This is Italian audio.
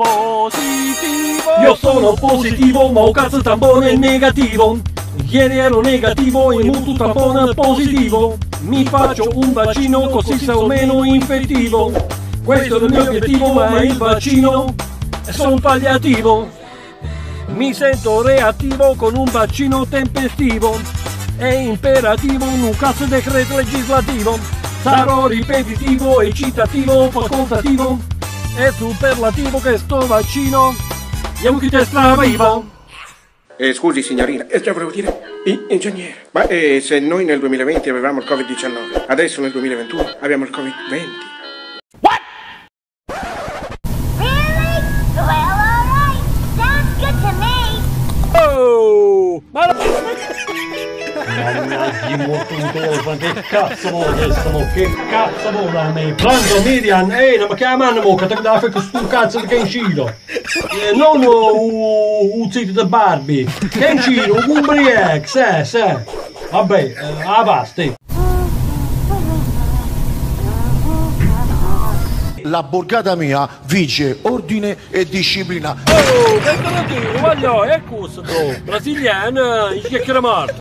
Positivo. Io sono positivo, ma un cazzo tampone negativo. Ieri ero negativo e mutu tampone positivo. Mi faccio un vaccino così sono meno infettivo. Questo è il mio obiettivo, ma il vaccino è solo un palliativo. Mi sento reattivo con un vaccino tempestivo. È imperativo un cazzo decreto legislativo. Sarò ripetitivo e citativo, facoltativo. È superlativo che sto vaccino. Io chi te stravivo. Eh, scusi signorina, eh, già volevo dire, i- ingegnere, ma eh, se noi nel 2020 avevamo il Covid-19, adesso nel 2021 abbiamo il Covid-20. Really? Well, alright. Sounds good to me. Oh! Ma Mannaggia, morto un telefono, che cazzo vuoi questo, mo? Che cazzo vuoi da me? Pronto, Miriam? Ehi, non mi chiamano, mo, che te la fai questo cazzo che è in giro? Eh, non un, sito di Barbie, che è in giro, un ubriaco, se, se. Vabbè, eh, a basta. La borgata mia vige ordine e disciplina. Oh, che te lo dico, voglio, è questo, brasiliano, il chiacchiere morto.